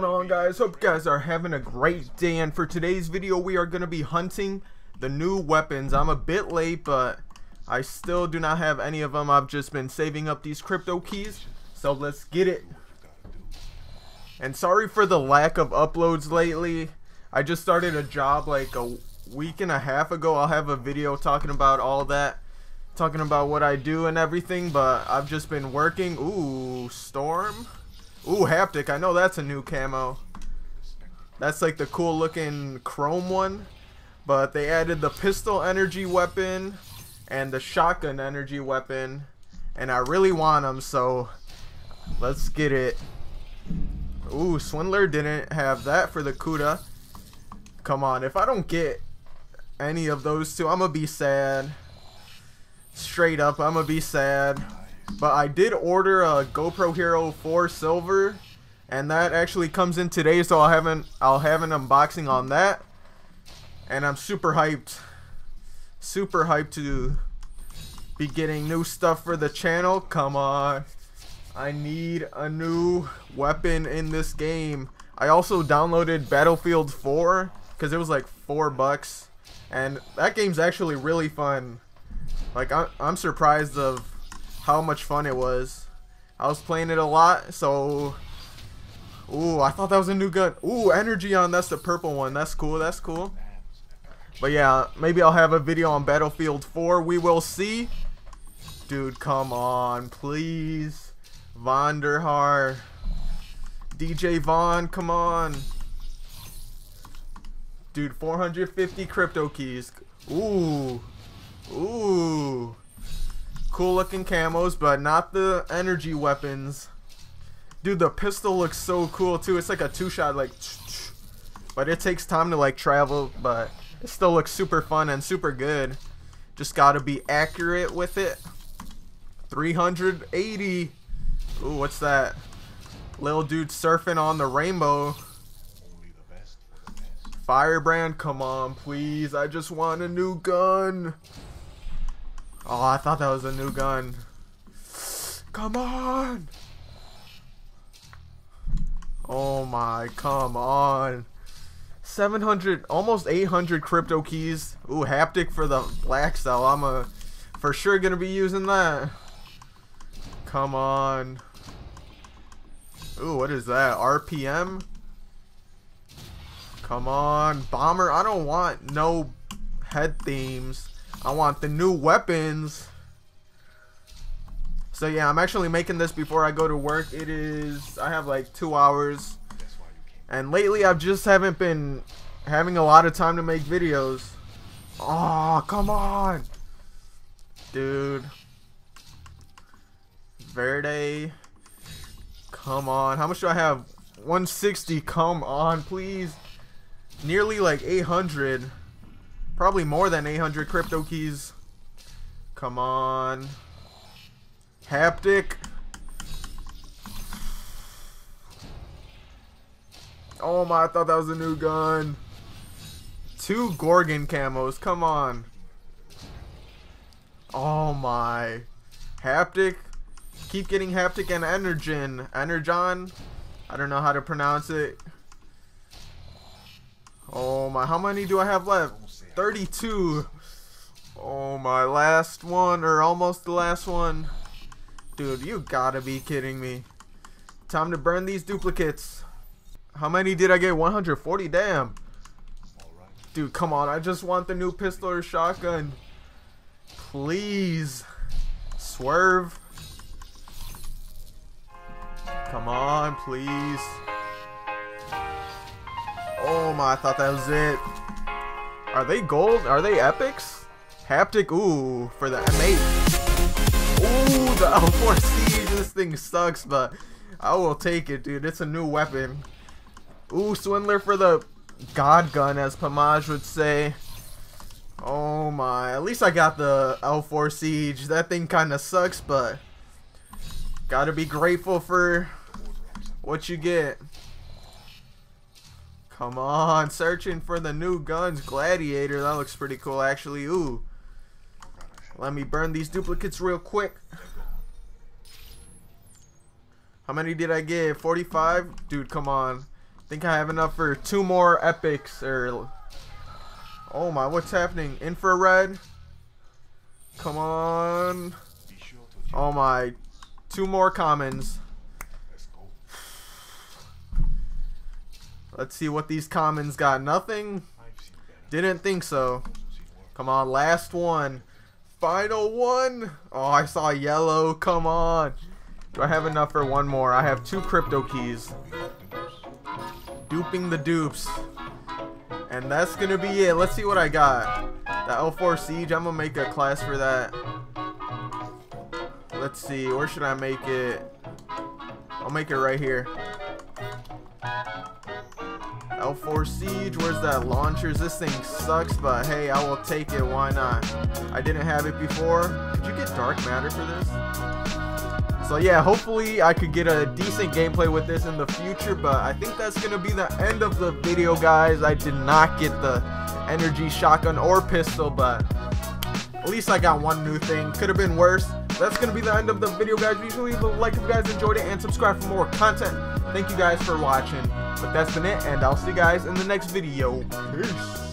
going on guys? Hope you guys are having a great day and for today's video we are going to be hunting the new weapons. I'm a bit late but I still do not have any of them. I've just been saving up these crypto keys. So let's get it. And sorry for the lack of uploads lately. I just started a job like a week and a half ago. I'll have a video talking about all that. Talking about what I do and everything. But I've just been working. Ooh, Storm. Ooh, haptic. I know that's a new camo. That's like the cool looking chrome one. But they added the pistol energy weapon and the shotgun energy weapon. And I really want them, so let's get it. Ooh, Swindler didn't have that for the Kuda. Come on, if I don't get any of those two, I'm going to be sad. Straight up, I'm going to be sad. But I did order a GoPro Hero 4 Silver, and that actually comes in today, so I'll have an I'll have an unboxing on that. And I'm super hyped, super hyped to be getting new stuff for the channel. Come on, I need a new weapon in this game. I also downloaded Battlefield 4 because it was like four bucks, and that game's actually really fun. Like I'm, I'm surprised of how much fun it was. I was playing it a lot, so... Ooh, I thought that was a new gun. Ooh, Energy on, that's the purple one. That's cool, that's cool. But yeah, maybe I'll have a video on Battlefield 4. We will see. Dude, come on, please. Vonderhaar. DJ Vaughn, come on. Dude, 450 crypto keys. Ooh. Ooh cool looking camos, but not the energy weapons. Dude, the pistol looks so cool too. It's like a two-shot, like, but it takes time to like travel, but it still looks super fun and super good. Just gotta be accurate with it. 380. Ooh, what's that? Little dude surfing on the rainbow. Firebrand, come on, please. I just want a new gun. Oh, I thought that was a new gun. Come on! Oh my, come on. 700, almost 800 crypto keys. Ooh, haptic for the black cell. I'm a, for sure gonna be using that. Come on. Ooh, what is that? RPM? Come on. Bomber, I don't want no head themes. I want the new weapons. So yeah, I'm actually making this before I go to work. It is, I have like two hours. And lately I've just haven't been having a lot of time to make videos. Oh, come on. Dude. Verde. Come on. How much do I have? 160. Come on, please. Nearly like 800. Probably more than 800 crypto keys. Come on. Haptic. Oh my, I thought that was a new gun. Two Gorgon camos, come on. Oh my. Haptic. Keep getting Haptic and Energen. Energon. I don't know how to pronounce it. Oh my, how many do I have left? 32. Oh, my last one, or almost the last one. Dude, you gotta be kidding me. Time to burn these duplicates. How many did I get? 140? Damn. Dude, come on. I just want the new pistol or shotgun. Please. Swerve. Come on, please. Oh my, I thought that was it. Are they gold? Are they epics? Haptic, ooh, for the M8. Ooh, the L4 Siege. This thing sucks, but I will take it, dude. It's a new weapon. Ooh, Swindler for the God Gun, as Pamaj would say. Oh my, at least I got the L4 Siege. That thing kind of sucks, but gotta be grateful for what you get. Come on, searching for the new guns. Gladiator, that looks pretty cool actually. Ooh. Let me burn these duplicates real quick. How many did I get? 45? Dude, come on. think I have enough for two more epics or Oh my, what's happening? Infrared? Come on. Oh my, two more commons. Let's see what these commons got. Nothing? Didn't think so. Come on, last one. Final one. Oh, I saw yellow. Come on. Do I have enough for one more? I have two crypto keys. Duping the dupes. And that's gonna be it. Let's see what I got. The L4 Siege, I'm gonna make a class for that. Let's see, where should I make it? I'll make it right here. L4 Siege, where's that launchers? This thing sucks, but hey, I will take it, why not? I didn't have it before. Did you get Dark Matter for this? So yeah, hopefully I could get a decent gameplay with this in the future, but I think that's going to be the end of the video, guys. I did not get the energy shotgun or pistol, but at least I got one new thing. Could have been worse. That's going to be the end of the video, guys. Usually leave a like if you guys enjoyed it and subscribe for more content. Thank you guys for watching. But that's been it, and I'll see you guys in the next video. Peace.